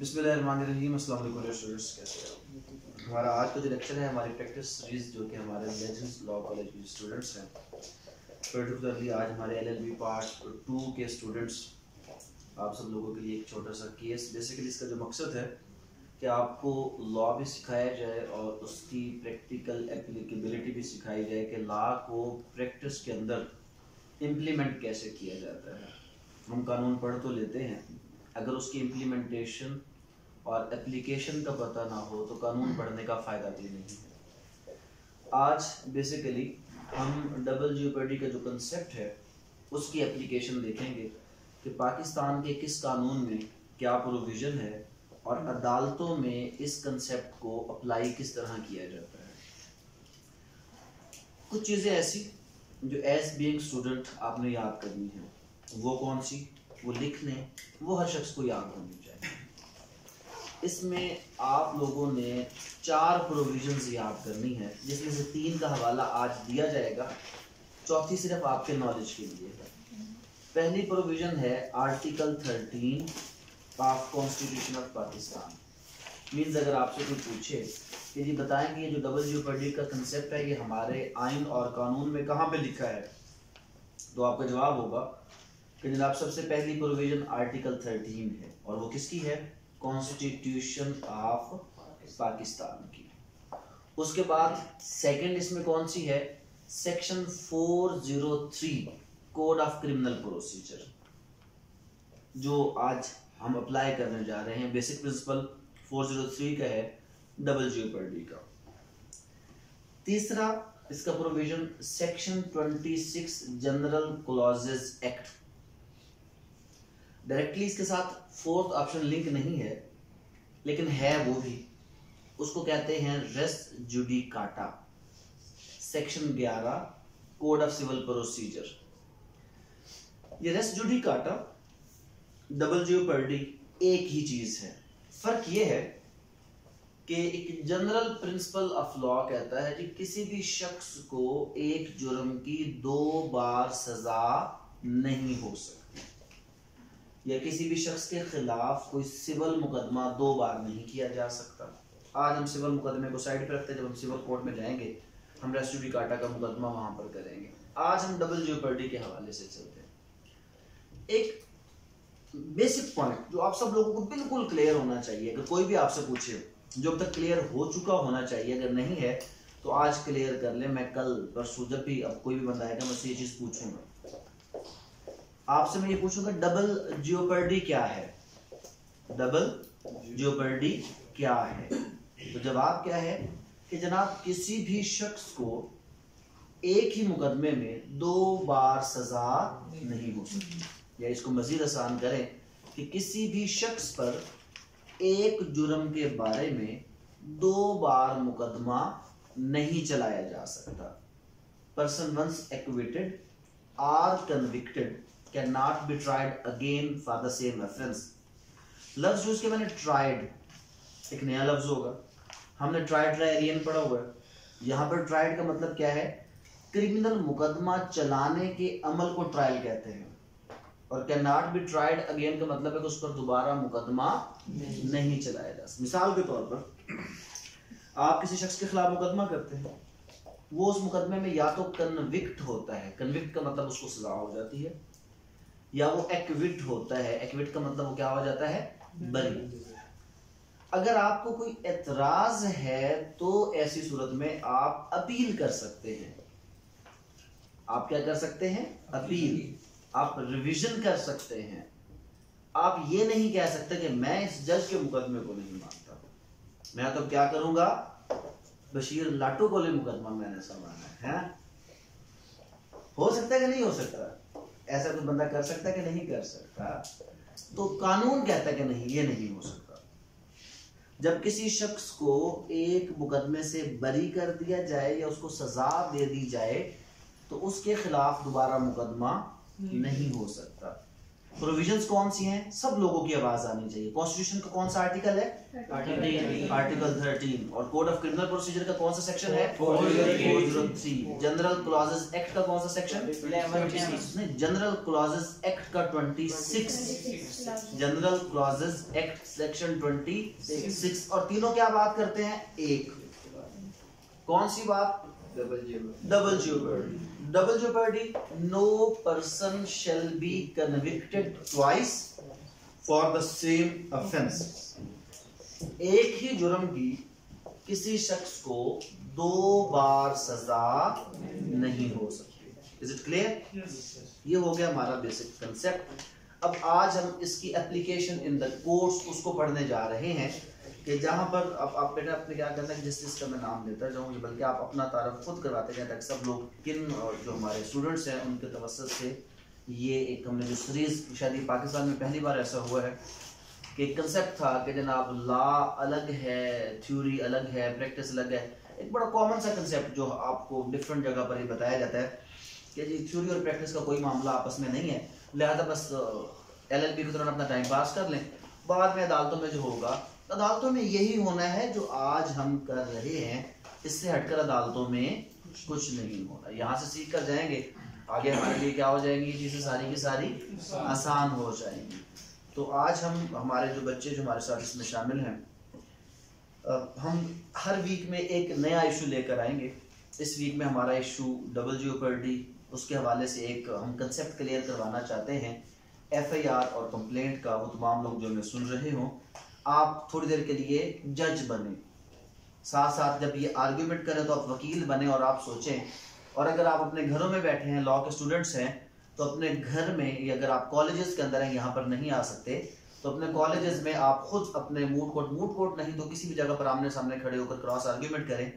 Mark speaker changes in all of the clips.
Speaker 1: बिस्मिल्लाहिर्रहमानिर्रहीम हमारा आज का जो लेक्चर है, हमारी प्रैक्टिस सीरीज़, जो कि हमारे लॉ कॉलेज के स्टूडेंट्स हैं। पर्टिकुलरली आज हमारे एलएलबी पार्ट टू के स्टूडेंट्स आप सब लोगों के लिए एक छोटा सा केस बेसिकली इसका जो मकसद है कि आपको लॉ भी सिखाया जाए और उसकी प्रैक्टिकल एप्लीकेबिलिटी भी सिखाई जाए कि लॉ को प्रैक्टिस के अंदर इम्प्लीमेंट कैसे किया जाता है। हम कानून पढ़ तो लेते हैं, अगर उसकी इम्प्लीमेंटेशन और एप्लीकेशन का पता ना हो तो कानून पढ़ने का फ़ायदा भी नहीं है। आज बेसिकली हम डबल जीओपर्डी का जो कंसेप्ट है उसकी एप्लीकेशन देखेंगे कि पाकिस्तान के किस कानून में क्या प्रोविज़न है और अदालतों में इस कंसेप्ट को अप्लाई किस तरह किया जाता है। कुछ चीज़ें ऐसी जो एज बीइंग स्टूडेंट आपने याद करनी है। वो कौन सी? वो लिख लें वो हर शख्स को याद होनी चाहिए। इसमें आप लोगों ने चार प्रोविजंस याद करनी है, जिसमें से तीन का हवाला आज दिया जाएगा। चौथी सिर्फ़ आपके नॉलेज के लिए है। पहली प्रोविज़न है article thirteen of constitution of Pakistan. Means अगर आपसे कोई पूछे कि जी बताएँगे ये जो डबल जीओपर्डी का कंसेप्ट है, ये हमारे आइन और कानून में कहाँ पे लिखा है? तो आपका जवाब होगा कि जनाब, सबसे पहली प्रोविज़न आर्टिकल थर्टीन है। और वो किसकी है? कॉन्स्टिट्यूशन ऑफ़ पाकिस्तान की। उसके बाद सेकंड इसमें कौन सी है? Section 403 code of criminal procedure जो आज हम अप्लाई करने जा रहे हैं। बेसिक प्रिंसिपल 403 का है डबल जीओपर्डी का। तीसरा, इसका provision section 26 general clauses act directly इसके साथ फोर्थ ऑप्शन लिंक नहीं है, लेकिन है वो भी। उसको कहते हैं res judicata section 11 code of civil procedure ये रेस जुडी काटा डबल जीओ पर डी एक ही चीज़ है। फ़र्क ये है कि एक जनरल प्रिंसिपल ऑफ़ लॉ कहता है कि किसी भी शख्स को एक जुर्म की दो बार सजा नहीं हो सकती। या किसी भी शख्स के खिलाफ कोई सिविल मुकदमा दो बार नहीं किया जा सकता। आज हम सिविल मुकदमे को साइड पर रखते हैं, जब हम सिविल कोर्ट में जाएँगे, हम रेस्टूडी काटा का मुकदमा वहाँ पर करेंगे। आज हम डबल जियोपर्डी के हवाले से चलते हैं। एक बेसिक पॉइंट जो आप सब लोगों को बिल्कुल क्लियर होना चाहिए, अगर कोई भी आपसे पूछे, जो अब तक क्लियर हो चुका होना चाहिए, अगर नहीं है तो आज क्लियर कर ले। मैं कल, परसों जब भी अब कोई भी बंदा आएगा, मैं ये चीज़ पूछूँगा। आपसे मैं ये पूछूँगा डबल जियोपर्डी क्या है? डबल जियोपर्डी क्या है? तो जवाब क्या है कि जनाब, किसी भी शख्स को एक ही मुकदमे में दो बार सजा नहीं हो सकती। या इसको मजीद आसान करें कि किसी भी शख्स पर एक जुर्म के बारे में दो बार मुकदमा नहीं चलाया जा सकता। Person once acquitted or convicted can not be tried again for the same reference लफ्ज यूज़ के मैंने ट्राइड एक नया लफ्ज होगा। हमने ट्राइड ट्रायरियन पढ़ा हुआ है। यहाँ पर ट्राइड का मतलब क्या है? क्रिमिनल मुकदमा चलाने के अमल को ट्रायल कहते हैं। और can not be tried again का मतलब है कि उस पर दोबारा मुकदमा नहीं, नहीं चलाया जा मिसाल के तौर पर आप किसी शख्स के खिलाफ मुकदमा करते हैं। वो उस मुकदमे में या तो कन्विक्ट होता है। कन्विक्ट का मतलब उसको सजा हो जाती है। या वो एक्विट होता है. एक्विट का मतलब वो क्या हो जाता है? बरी अगर आपको कोई एतराज़ है तो ऐसी सूरत में आप अपील कर सकते हैं. आप क्या कर सकते हैं? अपील. आप रिवीजन कर सकते हैं. आप ये नहीं कह सकते कि मैं इस जज के मुकदमे को नहीं मानता. मैं तो क्या करूँगा? बशीर लाटू को ले मुकदमा मैंने संभाला है? हो सकता है कि नहीं हो सकता? ऐसा कोई बंदा कर सकता है कि नहीं कर सकता? तो कानून कहता है कि नहीं ये नहीं हो सकता। जब किसी शख्स को एक मुकदमे से बरी कर दिया जाए या उसको सजा दे दी जाए तो उसके खिलाफ दोबारा मुकदमा नहीं हो सकता। प्रोविजंस कौन सी हैं? सब लोगों की आवाज़ आनी चाहिए। कॉन्स्टिट्यूशन का कौन सा आर्टिकल है? आर्टिकल थर्टीन और कोड ऑफ़ क्रिमिनल प्रोसीजर का कौन सा सेक्शन है? ज़ीरो जनरल क्लॉजेस एक्ट का कौन सा सेक्शन जनरल क्लॉजेस एक्ट का twenty six general clauses act section twenty six और तीनों क्या बात करते हैं? एक। कौन सी बात? Double jeopardy double jeopardy, no person shall be convicted twice for the same offense. एक ही जुर्म की किसी शख्स को दो बार सजा नहीं हो सकती। इज़ इट क्लियर ये हो गया हमारा बेसिक कंसेप्ट अब आज हम इसकी एप्लीकेशन इन द कोर्स उसको पढ़ने जा रहे हैं। कि जहाँ पर अब आप बेटा अपने क्या करना है, जिस चीज़ का मैं नाम देता जाऊँ बल्कि आप अपना तारफ खुद करवाते जाए, ताकि सब लोग किन और जो हमारे स्टूडेंट्स हैं, उनके तवसत से ये एक हमने जो सीरीज़ शायद पाकिस्तान में पहली बार ऐसा हुआ है, कि एक कंसेप्ट था कि जनाब ला अलग है थ्योरी अलग है प्रैक्टिस अलग है। एक बड़ा कॉमन सा कंसेप्ट जो आपको डिफरेंट जगह पर ही बताया जाता है कि जी थ्योरी और प्रैक्टिस का कोई मामला आपस में नहीं है। लिहाजा बस एल एल पी के दौरान अपना टाइम पास कर लें। बाद में अदालतों में जो होगा अदालतों में यही होना है जो आज हम कर रहे हैं, इससे हटकर अदालतों में कुछ नहीं होना। यहाँ से सीख कर जाएँगे, आगे हमारे लिए क्या हो जाएँगी? चीज़ें सारी की सारी आसान हो जाएँगी। तो आज हम, हमारे जो बच्चे जो हमारे साथ इसमें शामिल हैं हम हर वीक में एक नया इशू लेकर आएँगे। इस वीक में हमारा इशू डबल जियोपर्टी उसके हवाले से एक हम कंसेप्ट क्लियर करवाना चाहते हैं। एफआईआर और कंप्लेंट का, वो तमाम लोग जो हमें सुन रहे हों आप थोड़ी देर के लिए जज बने। साथ साथ जब ये आर्ग्यूमेंट करें तो आप वकील बने और आप सोचें। और अगर आप अपने घरों में बैठे हैं लॉ के स्टूडेंट्स हैं तो अपने घर में या अगर आप कॉलेजेस के अंदर हैं, यहाँ पर नहीं आ सकते तो अपने कॉलेजेस में आप खुद अपने मूड कोर्ट मूड कोर्ट नहीं तो किसी भी जगह पर आमने सामने खड़े होकर क्रॉस आर्ग्यूमेंट करें।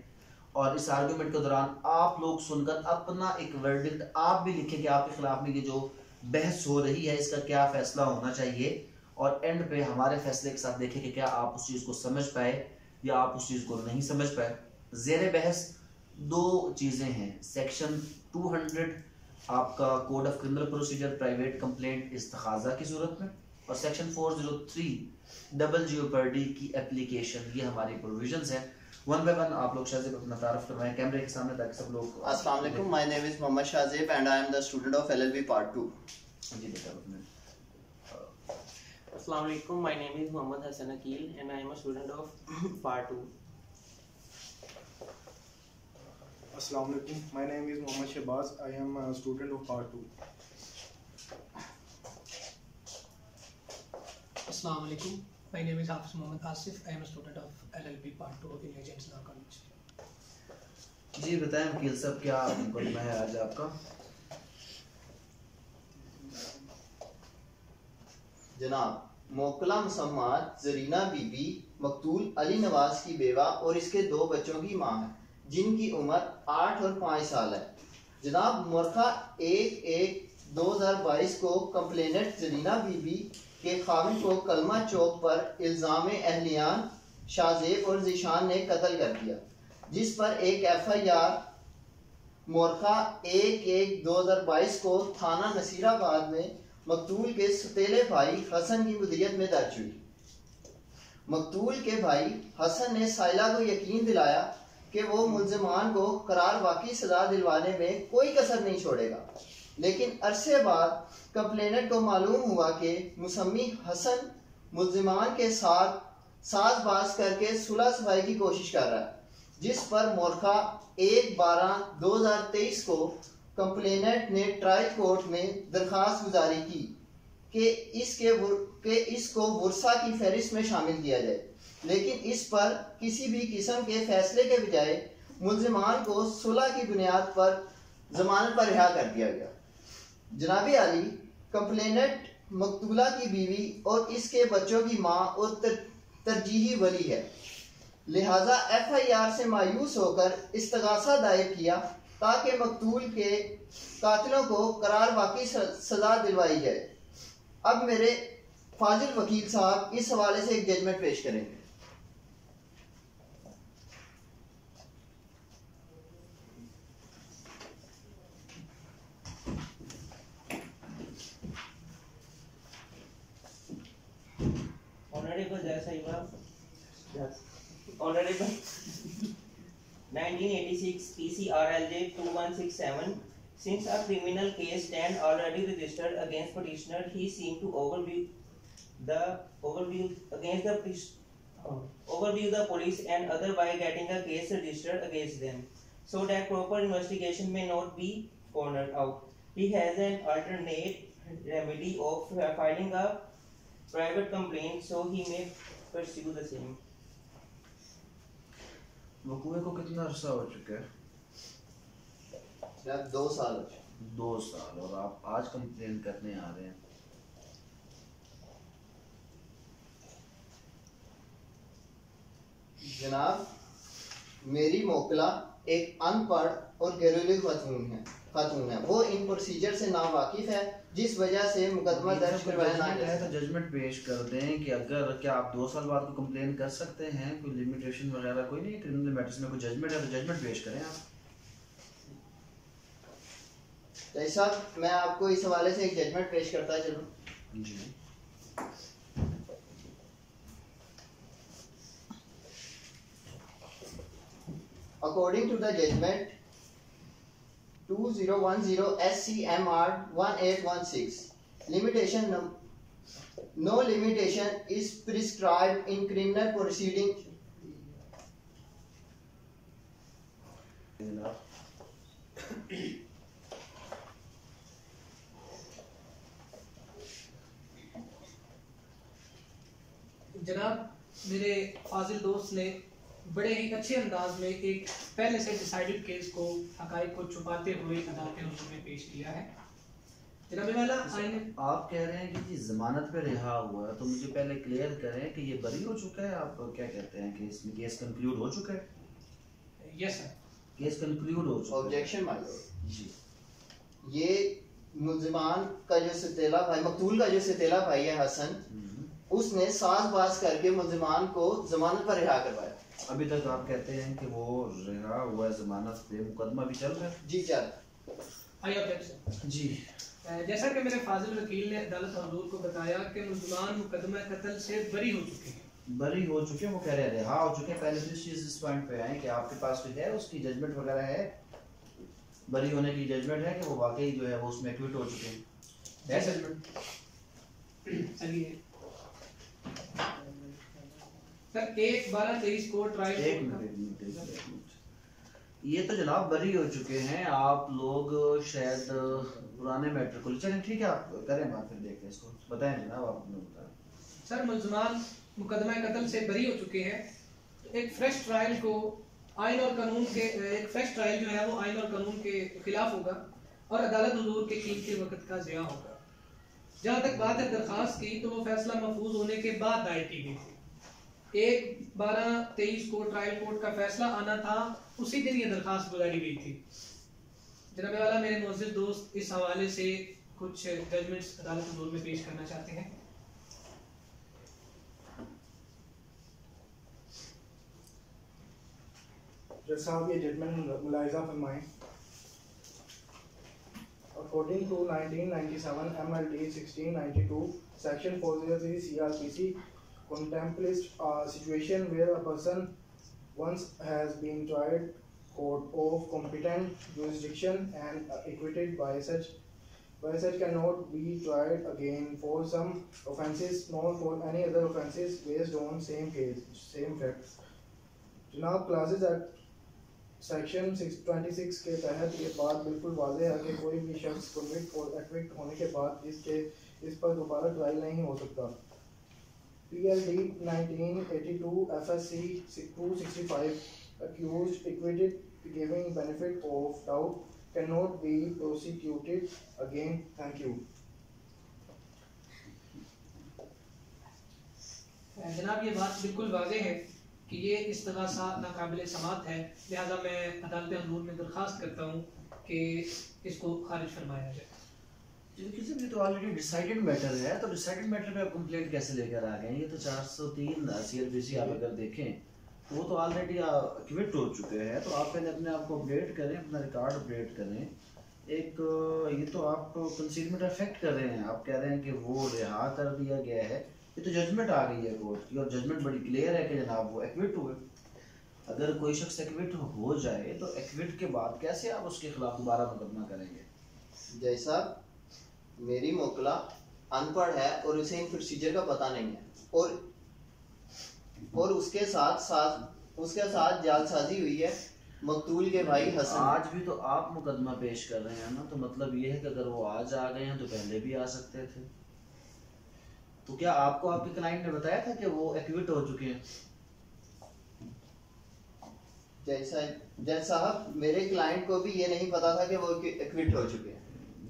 Speaker 1: और इस आर्ग्यूमेंट के दौरान आप लोग सुनकर अपना एक वर्डिक्ट आप भी लिखें कि आपके खिलाफ में ये जो बहस हो रही है, इसका क्या फैसला होना चाहिए। और एंड पे हमारे फैसले के साथ देखें कि क्या आप उस चीज़ को समझ पाए या आप उस चीज़ को नहीं समझ पाए। जेर बहस दो चीज़ें हैं। सेक्शन 200 आपका code of criminal procedure private complaint इस्तखाजा की सूरत में और सेक्शन 403 डबल जियोपर्डी की एप्लीकेशन ये हमारी प्रोविजंस हैं। वन बाय वन आप लोग शाहजेब अपना तारफ करवाएँ। कैमरे के सामने ताकि सब लोग
Speaker 2: अस्सलाम वालेकुम my name is Mohammad Shahzeb and I am the student of LLB part 2
Speaker 1: जी बेटा
Speaker 3: Assalamu alaikum. My name is Muhammad Hassan Akil and I am a student of Part 2.
Speaker 4: Assalamu alaikum. My name is Muhammad Shahbaz. I am a student of Part 2.
Speaker 5: Assalamu alaikum. My name is Hafiz Muhammad Asif. I am a student of LLB Part 2 of Intelligence Law College.
Speaker 1: जी बताएँ वकील साहब क्या मुकदमा है आज आपका
Speaker 2: जनाब मोकला मुसम्मात जरीना बीबी, मकतूल अली नवाज़ की बेवा और इसके दो बच्चों की माँ है, जिनकी उम्र आठ और पाँच साल है। जनाब मुरखा एक एक 2022 को कंप्लेनेंट जरीना बीबी के खामिन को कलमा चौक पर इल्ज़ाम अहलियान, शाहजेब और जिशान ने कत्ल कर दिया, जिस पर एक एफ़ आई आर मोरखा एक एक 2022 को थाना नसीराबाद में मकतूल के सतीले भाई हसन की मुदीरियत में दर्ज हुई। मकतूल के भाई हसन ने साइला को यकीन दिलाया कि वो मुलजमान को करार वाकई सजा दिलवाने में कोई कसर नहीं छोड़ेगा। लेकिन अरसे बाद कंप्लेनेंट को मालूम हुआ कि मुसम्मी हसन मुलजमान के साथ साजबाज करके सुलह सफ़ाई की कोशिश कर रहा है, जिस पर मोरखा एक बारह दो हज़ार तेईस को कंप्लेनेंट ने ट्रायल कोर्ट में दरखास्त गुजारी की कि इसके के इसको बुरसा की फहरिस्त में शामिल किया जाए। लेकिन इस पर किसी भी किस्म के फैसले के बजाय मुलजमान को सुलह की बुनियाद पर जमानत पर रिहा कर दिया गया। जनाबी अली कंप्लेनेंट मकतूला की बीवी और इसके बच्चों की माँ और तर, तरजीही वली है। लिहाजा एफ़ आई आर से मायूस होकर इस्तगासा दायर किया ताकि मकतूल के कातिलों को करार वाकई सजा दिलवाई जाए। अब मेरे फाजिल वकील साहब इस हवाले से एक जजमेंट पेश करेंगे।
Speaker 3: Honorable Judge Saiba, Honorable 1986 PCRLJ 2167. Since a criminal case stand already registered against petitioner, he seemed to overview the overview against the uh, overview the police and other by getting a case registered against them, so that proper investigation may not be cornered out. He has an alternate remedy of filing a private complaint, so he may pursue the same.
Speaker 1: वकूए को कितना अरसा हो चुका है?
Speaker 2: दो साल
Speaker 1: दो साल और आप आज कंप्लेन करने आ रहे हैं।
Speaker 2: जनाब मेरी मोकला एक अनपढ़ और घरेलू खातून है। खातून है। वो इन प्रोसीजर से ना वाकिफ है जिस वजह से मुकदमा दर्ज करवाया
Speaker 1: है तो जजमेंट पेश कर दें कि अगर क्या आप दो साल बाद को कंप्लेन कर सकते हैं कोई लिमिटेशन वगैरह कोई नहीं क्रिमिनल मैटर्स में कोई जजमेंट है तो जजमेंट पेश करें आप।
Speaker 2: जज साहब मैं आपको इस हवाले से एक जजमेंट पेश करता चलूँ।
Speaker 1: जी।
Speaker 2: According to the judgment 2010 SCMR 1816, limitation num- no limitation is prescribed in criminal proceeding.
Speaker 1: जनाब
Speaker 5: मेरे फाजिल दोस्त ने बड़े ही अच्छे अंदाज में एक पहले से डिसाइडेड केस को हकाइक को छुपाते हुए अदालत हुजूर में पेश किया है।
Speaker 1: आप कह रहे हैं कि जी जमानत पे रिहा हुआ है तो मुझे पहले क्लियर करें कि ये बरी हो चुका है? आप क्या कहते हैं कि इसमें केस कंक्लूड हो चुका है?
Speaker 5: यस सर
Speaker 1: केस कंक्लूड हो चुका है।
Speaker 2: My lord.
Speaker 1: जी।
Speaker 2: ये मुलजमान का जो सतेला भाई मकतूल का जो सतेला भाई है हसन
Speaker 1: हम्म।
Speaker 2: उसने साज बाज करके मुलजमान को जमानत पर रिहा करवाया।
Speaker 1: अभी तक आप कहते हैं कि वो रिहा हुआ जमानत पे मुकदमा भी चल रहा है?
Speaker 2: जी चल।
Speaker 5: आई
Speaker 1: जी।
Speaker 5: जैसा कि मेरे फाजिल वकील ने अदालत हजूर को बताया कि मुसलमान मुकदमा कत्ल से बरी हो चुके हैं।
Speaker 1: बरी हो चुके हैं वो कह रहे हैं रिहा हो चुके हैं। पहले तो इस चीज़ इस पॉइंट पे आए कि आपके पास कोई है उसकी जजमेंट वगैरह है? बरी होने की जजमेंट है कि वो वाकई जो है वो उसमें एक्विट हो चुके हैं? है जजमेंट
Speaker 5: चलिए सर एक बारह तेईस को ट्रायल
Speaker 1: एक मिनट ये तो जनाब बरी हो चुके हैं आप लोग शायद पुराने मैटर को चलें ठीक है आप करें बात फिर देखते हैं इसको। बताएँ जनाब आप अपने बताएँ।
Speaker 5: सर मुलजमान मुकदमा कत्ल से बरी हो चुके हैं। तो एक फ्रेश ट्रायल को आइन और कानून के एक फ्रेश ट्रायल जो है वो आइन और कानून के खिलाफ होगा और अदालत हजूर के कीमती वक्त का ज़िया होगा। जहाँ तक बात है दरखास्त की तो वो फैसला महफूज होने के बाद दायर की। गई थी एक बारह तेईस को ट्रायल कोर्ट का फैसला आना था, उसी दिन ये दरखास्त गुजारी गई थी। जनाब वाला मेरे मोजिद दोस्त, इस हवाले से कुछ जजमेंट्स अदालत हजूर में पेश करना चाहते हैं।
Speaker 4: जज साहब, ये जजमेंट मुलायजा फरमाएँ। According to 1997 MLD 1692 Section 403 CRPC contemplates a situation where a person once has been tried court of competent jurisdiction and uh, acquitted by such by such cannot be tried again for some offences nor for any other offences based on same case same facts जनाब clauses act section 626 के तहत ये बात बिल्कुल वाजह है कि कोई भी शख्स कन्विक्ट और एक्विक्ट होने के बाद इसके इस पर दोबारा ट्रायल नहीं हो सकता PLD 1982 FSC 265 accused acquitted giving benefit of doubt cannot be prosecuted again thank you
Speaker 5: जनाब ये बात बिल्कुल वाजह है कि ये इस्तगासा नाकाबिल समात है लिहाजा मैं अदालत हजूर में दरख्वास्त करता हूँ कि इसको खारिज फरमाया जाए
Speaker 1: तो ऑलरेडी डिसाइडेड मैटर है तो डिसाइडेड मैटर पे आप कंप्लेंट कैसे लेकर आ गए? ये तो 403 सीआरपीसी आप अगर देखें तो वो तो ऑलरेडी क्विट हो चुके हैं। तो आप पहले अपने आप को अपडेट करें अपना रिकॉर्ड अपडेट करें। एक ये तो आप कंसीलमेंट अफेक्ट कर रहे हैं। आप कह रहे हैं कि वो रिहा कर दिया गया है। ये तो जजमेंट आ गई है कोर्ट की और जजमेंट बड़ी क्लियर है कि जनाब वो एक्विट हुए। अगर कोई शख्स एक्विट हो जाए तो एक्विट के बाद कैसे आप उसके खिलाफ दोबारा मुकदमा करेंगे?
Speaker 2: जैसा मेरी मोकला अनपढ़ है और उसे इन प्रोसीजर का पता नहीं है। और और उसके साथ साथ उसके साथ जालसाजी हुई है मकतूल के भाई हसन।
Speaker 1: आज भी तो आप मुकदमा पेश कर रहे हैं ना तो मतलब ये है कि अगर वो आज आ गए हैं तो पहले भी आ सकते थे। तो क्या आपको आपके क्लाइंट ने बताया था कि वो एक्विट हो चुके हैं?
Speaker 2: जैसा जज साहब मेरे क्लाइंट को भी ये नहीं पता था कि वो एक्विट हो चुके हैं।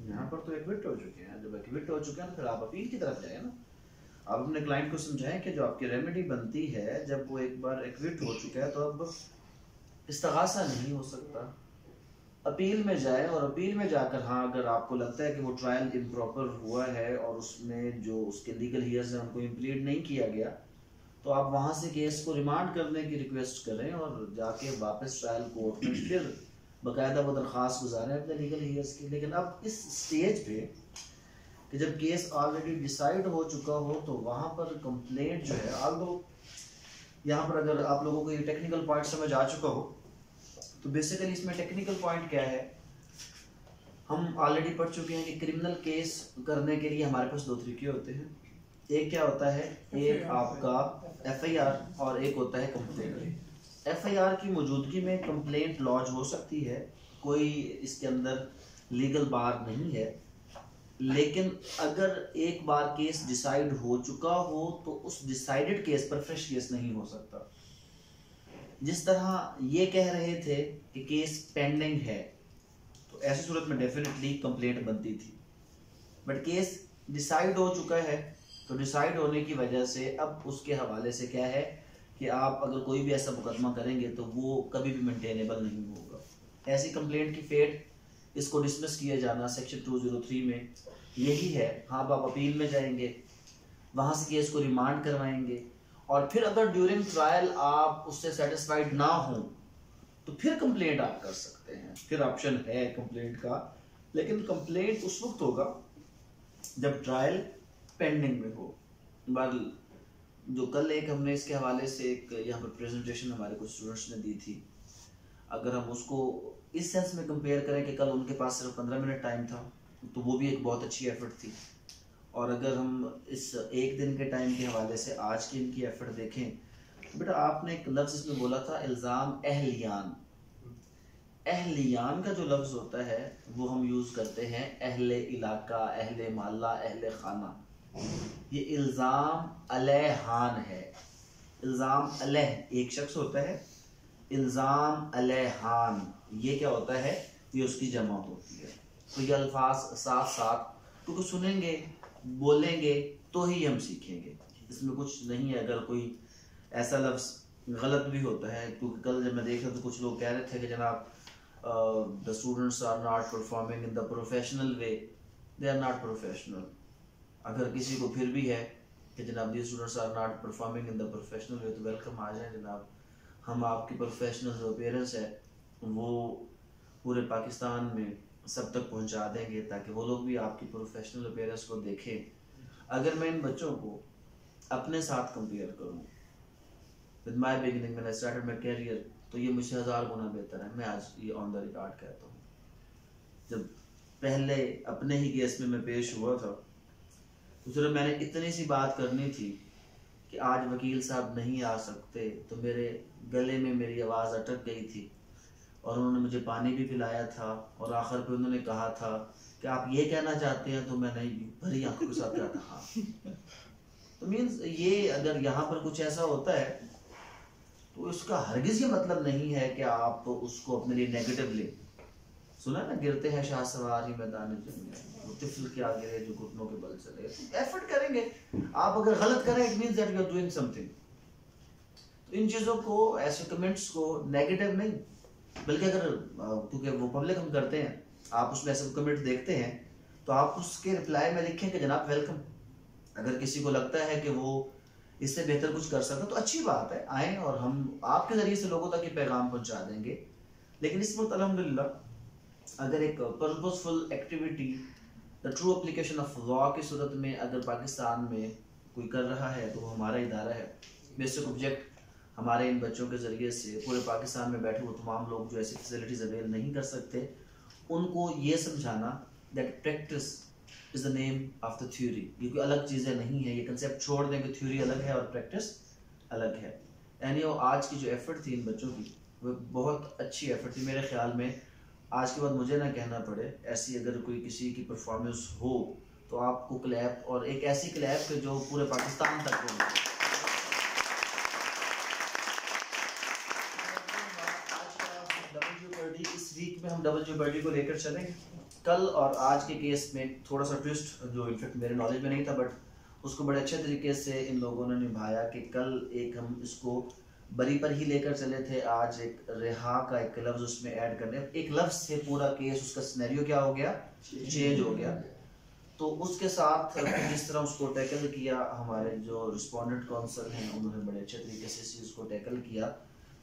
Speaker 1: यहाँ पर तो एक्विट हो चुके हैं। जब एक्विट हो चुके हैं तो फिर आप अपील की तरफ़ जाए ना। आप अपने क्लाइंट को समझाएँ कि जो आपकी रेमेडी बनती है, जब वो एक बार एक्विट हो चुका है तो अब इस्तगासा नहीं हो सकता। अपील में जाए और अपील में जाकर हाँ अगर आपको लगता है कि वो ट्रायल इम्प्रॉपर हुआ है और उसमें जो उसके लीगल हीयर्स हैं, उनको इम्प्लीड नहीं किया गया तो आप वहाँ से केस को रिमांड करने की रिक्वेस्ट करें और जाके वापस ट्रायल कोर्ट में फिर बाकायदा वो दरख्वास्त गुजारें अपने लीगल हीयर्स की। लेकिन अब इस स्टेज पे कि जब केस ऑलरेडी डिसाइड हो चुका हो तो वहाँ पर कंप्लेंट जो है आल यहाँ पर अगर आप लोगों को ये टेक्निकल पॉइंट समझ आ चुका हो तो बेसिकली इसमें टेक्निकल पॉइंट क्या है? हम ऑलरेडी पढ़ चुके हैं कि क्रिमिनल केस करने के लिए हमारे पास दो तरीके होते हैं। एक क्या होता है? एक आपका एफआईआर और एक होता है कंप्लेंट एफआईआर की मौजूदगी में कंप्लेंट लॉन्च हो सकती है। कोई इसके अंदर लीगल बार नहीं है। लेकिन अगर एक बार केस डिसाइड हो चुका हो तो उस डिसाइडेड केस पर फ्रेश केस नहीं हो सकता। जिस तरह ये कह रहे थे कि केस पेंडिंग है तो ऐसी सूरत में डेफिनेटली कंप्लेंट बनती थी। बट केस डिसाइड हो चुका है तो डिसाइड होने की वजह से अब उसके हवाले से क्या है? कि आप अगर कोई भी ऐसा मुकदमा करेंगे तो वो कभी भी मेंटेनेबल नहीं होगा। ऐसी कंप्लेंट की फेट इसको डिसमिस किया जाना सेक्शन 203 में यही है। हाँ आप अपील में जाएँगे, वहाँ से केस को रिमांड करवाएँगे और फिर अगर ड्यूरिंग ट्रायल आप उससे सेटिस्फाइड ना हो तो फिर कंप्लेंट आप कर सकते हैं। फिर ऑप्शन है कंप्लेंट का, लेकिन कंप्लेंट उस वक्त होगा जब ट्रायल पेंडिंग में हो। जो कल एक हमने इसके हवाले से एक यहाँ पर प्रेजेंटेशन हमारे कुछ स्टूडेंट्स ने दी थी, अगर हम उसको इस सेंस में कंपेयर करें कि कल उनके पास सिर्फ़ पंद्रह मिनट टाइम था तो वो भी एक बहुत अच्छी एफर्ट थी। और अगर हम इस एक दिन के टाइम के हवाले से आज की इनकी एफर्ट देखें तो बेटा आपने एक लफ्ज़ इसमें बोला था, इल्ज़ाम अहलियान। अहलियान का जो लफ्ज़ होता है, वो हम यूज़ करते हैं अहले इलाका, अहले माला, अहले खाना। ये इल्ज़ाम अलहान है। इल्ज़ाम अलह, एक शख्स होता है। इल्ज़ाम अलहान, ये क्या होता है? ये उसकी जमा होती है। तो ये अल्फाज साथ साथ क्योंकि सुनेंगे, बोलेंगे तो ही हम सीखेंगे। इसमें कुछ नहीं है, अगर कोई ऐसा लफ्ज़ गलत भी होता है, क्योंकि कल जब मैं देखा तो कुछ लोग कह रहे थे कि जनाब the students are not performing in the professional way they are not professional अगर किसी को फिर भी है कि जनाब the students are not performing in the professional way तो वेलकम आ जाए जनाब। हम आपकी प्रोफेशनल जो पेरेंट्स है, वो पूरे पाकिस्तान में सब तक पहुँचा देंगे ताकि वो लोग भी आपकी प्रोफेशनल अपेयरेंस को देखें। अगर मैं इन बच्चों को अपने साथ कंपेयर करूँ with my beginning I started my career तो ये मुझसे हज़ार गुना बेहतर है। मैं आज ये ऑन द रिकॉर्ड कहता हूँ। जब पहले अपने ही केस में मैं पेश हुआ था तो मैंने इतनी सी बात करनी थी कि आज वकील साहब नहीं आ सकते तो मेरे गले में मेरी आवाज़ अटक गई थी और उन्होंने मुझे पानी भी पिलाया था और आखिर पे उन्होंने कहा था कि आप ये कहना चाहते हैं तो मैंने भरी आँखों के साथ कहा हाँ। तो मीन्स ये अगर यहाँ पर कुछ ऐसा होता है तो इसका हरगिज ये मतलब नहीं है कि आप उसको अपने लिए नेगेटिव लें। सुना ना, गिरते हैं शाह सवार ही मैदान जंग के आगे है जो घुटनों के बल चले। एफर्ट करेंगे। आप अगर गलत करें it that you are doing something तो इन चीज़ों को, ऐसे कमेंट्स को नेगेटिव नहीं, बल्कि अगर क्योंकि वो पब्लिक हम करते हैं, आप उसमें ऐसे कमेंट देखते हैं तो आप उसके रिप्लाई में लिखें कि जनाब वेलकम अगर किसी को लगता है कि वो इससे बेहतर कुछ कर सकते तो अच्छी बात है, आए और हम आपके ज़रिए से लोगों तक ये पैगाम पहुँचा देंगे। लेकिन इस वक्त अलहमदिल्ला अगर एक purposeful activity the true application of law की सूरत में अगर पाकिस्तान में कोई कर रहा है तो वो हमारा इदारा है। बेसिक ऑब्जेक्ट हमारे इन बच्चों के ज़रिए से पूरे पाकिस्तान में बैठे हुए तमाम लोग जो ऐसी फैसिलिटीज़ अवेल नहीं कर सकते, उनको ये समझाना that practice is the name of the theory ये कोई अलग चीज़ें नहीं है, ये कंसेप्ट छोड़ दें कि थ्योरी अलग है और प्रैक्टिस अलग है। यानी वो आज की जो एफर्ट थी इन बच्चों की, वो बहुत अच्छी एफर्ट थी। मेरे ख्याल में आज के बाद मुझे ना कहना पड़े, ऐसी अगर कोई किसी की परफॉर्मेंस हो तो आपको क्लैप और एक ऐसी क्लैप के जो पूरे पाकिस्तान तक हो। इस वीक में हम डबल ज्योपर्डी को लेकर चलेंगे। कल और आज के केस में थोड़ा सा ट्विस्ट जो इनफेक्ट मेरे नॉलेज में नहीं था बट उसको बड़े अच्छे तरीके से इन लोगों ने निभाया कि कल एक हम इसको बरी पर ही लेकर चले थे। आज एक रिहा का एक लफ्ज उसमें ऐड करने एक लफ्ज से पूरा केस उसका सिनेरियो क्या हो गया? चेंज हो गया। तो उसके साथ जिस तरह उसको टैकल किया? हमारे जो रिस्पोंडेंट काउंसिल हैं उन्होंने बड़े अच्छे तरीके से इस चीज़ को टैकल किया।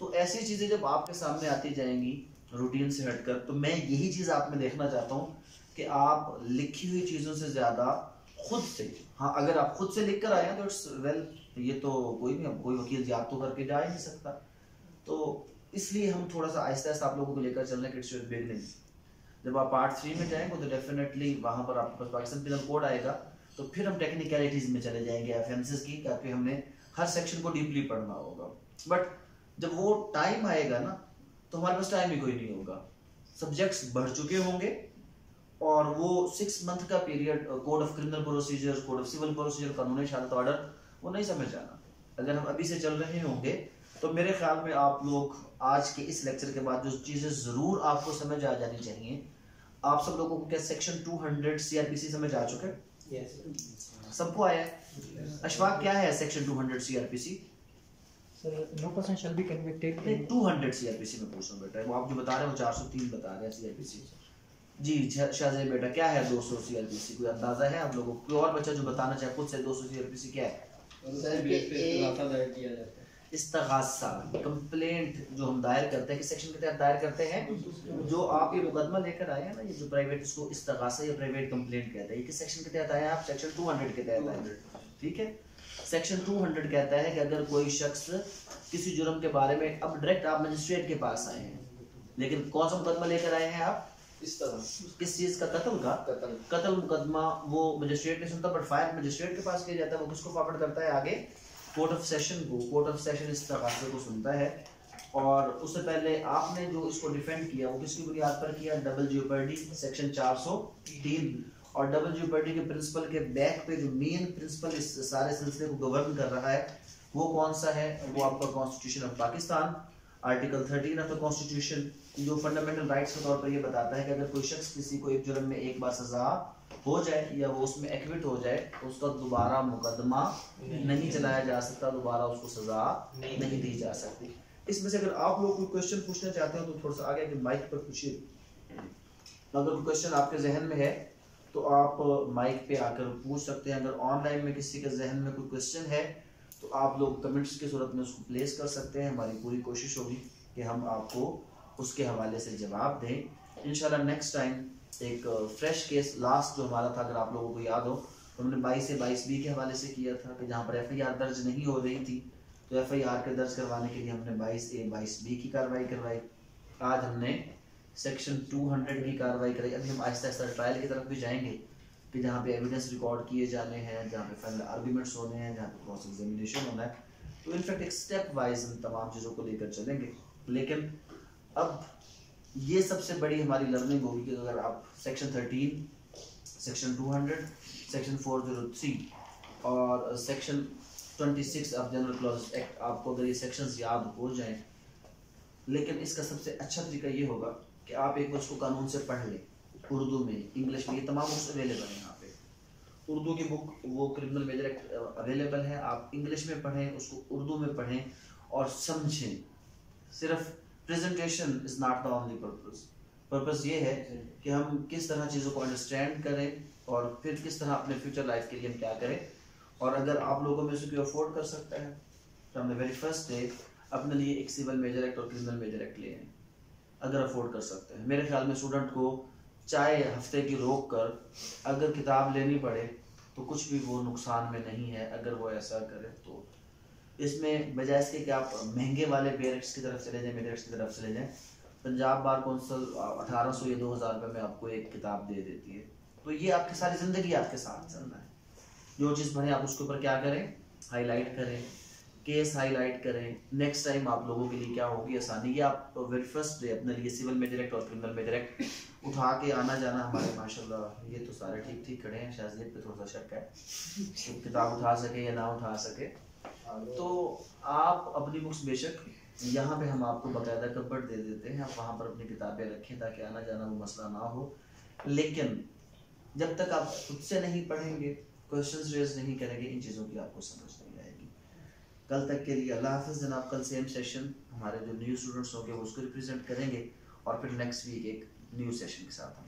Speaker 1: तो ऐसी चीज़ें जब आपके सामने आती जाएँगी रूटीन से हटकर तो मैं यही चीज़ आप में देखना चाहता हूँ कि आप लिखी हुई चीज़ों से ज़्यादा खुद से हाँ अगर आप खुद से लिख कर आए हैं तो इट्स वेल ये तो कोई नहीं कोई वकील याद तो करके जा ही नहीं सकता। तो इसलिए हम थोड़ा सा आहिस्ता आहिस्ता आप लोगों को लेकर चल रहे हैं कि बिगनिंग जब आप पार्ट थ्री में जाएँगे तो डेफिनेटली वहाँ पर आपके पास पाकिस्तान पिनल कोड आएगा। तो फिर हम टेक्निकलिटीज़ में चले जाएँगे एफ़ की, ताकि हमने हर सेक्शन को डीपली पढ़ना होगा। बट जब वो टाइम आएगा ना तो हमारे पास टाइम ही कोई नहीं होगा। सब्जेक्ट्स बढ़ चुके होंगे, और वो सिक्स मंथ का period code of criminal procedure code of civil procedure कानूनी शहादत ऑर्डर वो नहीं समझ जाना। अगर हम अभी से चल रहे होंगे तो मेरे ख्याल में आप लोग आज के इस लेक्चर के बाद जो चीज़ें ज़रूर आपको समझ आ जानी चाहिए आप सब लोगों को क्या सेक्शन 200 सीआरपीसी समझ आ चुके?
Speaker 3: Yes.
Speaker 1: सबको आया है? अशफाक क्या है section 200 CRPC
Speaker 6: Sir, no person shall be convicted.
Speaker 1: नहीं
Speaker 6: in
Speaker 1: 200 सीआरपीसी में पूछ रहा हूँ बेटा। वो आप जो बता रहे हो 403 बता रहे हैं सीआरपीसी जी शा- बेटा क्या है 200 सीआरपीसी कोई अंदाज़ा है आप लोगों को? कोई और बच्चा जो बताना चाहे खुद से 200 सीआरपीसी क्या है?
Speaker 2: सर कि एक
Speaker 1: इस्तगासा कंप्लेंट जो हम दायर करते हैं किस सेक्शन के तहत दायर करते हैं? जो आप ये मुकदमा लेकर आए हैं ना ये जो प्राइवेट इसको इस्तगासा या प्राइवेट कंप्लेंट कहते हैं ये किस सेक्शन के तहत आए हैं आप? सेक्शन 200 के तहत आए ठीक है? सेक्शन 200 कहता है कि अगर कोई शख्स किसी जुर्म के बारे में अब डायरेक्ट आप मजिस्ट्रेट के पास आए हैं लेकिन कौन सा मुकदमा लेकर आए हैं आप?
Speaker 2: इस तरह।
Speaker 1: किस चीज़ का? कत्ल का?
Speaker 2: कत्ल।
Speaker 1: कत्ल मुकदमा वो मजिस्ट्रेट नहीं सुनता बट फायर मजिस्ट्रेट के पास किया जाता है। वो किसको फॉरवर्ड करता है आगे? कोर्ट ऑफ़ सेशन को। कोर्ट ऑफ़ सेशन इस तकाजे को सुनता है। और उससे पहले आपने जो इसको डिफेंड किया वो किसकी बुनियाद पर किया? डबल ज्योपर्डी सेक्शन 403 और डबल ज्योपर्डी के प्रिंसिपल के बैक पे जो मेन प्रिंसिपल इस सारे सिलसिले को गवर्न कर रहा है वो कौन सा है? वो आपका constitution of Pakistan article 13 of the constitution जो फंडामेंटल राइट्स के तौर पर ये बताता है कि अगर कोई शख्स किसी को एक जुर्म में एक बार सजा हो जाए या वो उसमें एक्विट हो जाए तो उसका दोबारा मुकदमा नहीं नहीं चलाया जा सकता दोबारा उसको सजा
Speaker 3: नहीं।
Speaker 1: नहीं दी जा सकती। इसमें से अगर आप लोग कोई क्वेश्चन पूछना चाहते हो तो थोड़ा सा आगे के माइक पर पूछिए। अगर कोई क्वेश्चन आपके जहन में है तो आप माइक पे आकर पूछ सकते हैं। अगर ऑनलाइन में किसी के जहन में कोई क्वेश्चन है तो आप लोग कमेंट्स की सूरत में उसको प्लेस कर सकते हैं। हमारी पूरी कोशिश होगी कि हम आपको उसके हवाले से जवाब दें। इंशाल्लाह नेक्स्ट टाइम एक फ्रेश केस लास्ट जो हमारा था, अगर आप लोगों को याद हो तो हमने बाईस से बाईस बी के हवाले से किया था कि जहाँ पर एफआईआर दर्ज नहीं हो रही थी तो एफआईआर के दर्ज करवाने के लिए हमने बाईस ए, बाईस बी की कार्रवाई करवाई। आज हमने सेक्शन 200 की कार्रवाई कराई। अभी हम आहिस्ता आहिस्ता ट्रायल की तरफ़ भी जाएँगे कि जहाँ पे एविडेंस रिकॉर्ड किए जाने हैं, जहाँ पे फाइनल आर्ग्यूमेंट्स होने हैं, जहाँ पे क्रॉस एग्जामिनेशन होना है। तो इनफैक्ट एक स्टेप वाइज इन तमाम चीज़ों को लेकर चलेंगे। लेकिन अब ये सबसे बड़ी हमारी लर्निंग होगी कि अगर आप सेक्शन 13 सेक्शन 200 सेक्शन 403 और section 26 of general clause act आपको अगर ये सेक्शंस याद हो जाएँ, लेकिन इसका सबसे अच्छा तरीका ये होगा कि आप एक बार उसको कानून से पढ़ लें, उर्दू में इंग्लिश में, ये तमाम बुक्स अवेलेबल हैं यहाँ पे। उर्दू की बुक वो क्रिमिनल मेजर एक्ट अवेलेबल है, आप इंग्लिश में पढ़ें, उसको उर्दू में पढ़ें और समझें। सिर्फ़ presentation is not the only purpose purpose ये है कि हम किस तरह चीज़ों को अंडरस्टैंड करें और फिर किस तरह अपने फ्यूचर लाइफ के लिए हम क्या करें। और अगर आप लोगों में से कोई अफोर्ड कर सकता है तो हमने वेरी फ़र्स्ट डे अपने लिए एक सिविल मेजर एक्ट और क्रिमिनल मेजर एक्ट लिए हैं अगर अफोर्ड कर सकते हैं। मेरे ख्याल में स्टूडेंट को चाहे हफ़्ते की रोक कर अगर किताब लेनी पड़े तो कुछ भी वो नुकसान में नहीं है। अगर वो ऐसा करे तो इसमें बजाय इसके कि आप महँगे वाले बेरेक्स की तरफ़ चले जाएँ मेरेक्स की तरफ़ चले जाएँ, पंजाब बार कौंसिल अठारह सौ या दो हज़ार रुपये में आपको एक किताब दे देती है। तो ये आपकी सारी ज़िंदगी आपके साथ चलना है। जो चीज़ बने आप उसके ऊपर क्या करें? हाईलाइट करें, केस हाईलाइट करें। नेक्स्ट टाइम आप लोगों के लिए क्या होगी, आसानी, ये आप वेरी फ़र्स्ट डे अपने लिए सिविल में डायरेक्ट और क्रिमिनल में डायरेक्ट उठा के आना जाना हमारे, माशाल्लाह, ये तो सारे ठीक ठीक खड़े हैं, शायद पे थोड़ा सा शक है। किताब उठा सके या ना उठा सके। तो आप अपनी बुक्स बेशक यहाँ पे हम आपको बकायदा कपड़ दे देते हैं। आप वहाँ पर अपनी किताबें रखें ताकि आना जाना वो मसला ना हो। लेकिन जब तक आप खुद से नहीं पढ़ेंगे क्वेश्चंस रेज नहीं करेंगे, इन चीज़ों की आपको समझ नहीं आएगी। कल तक के लिए अल्लाह हाफिज़। जनाब, कल सेम सेशन हमारे जो न्यू स्टूडेंट्स होंगे, वो उसको रिप्रेजेंट करेंगे और फिर नेक्स्ट वीक एक न्यू सेशन के साथ हम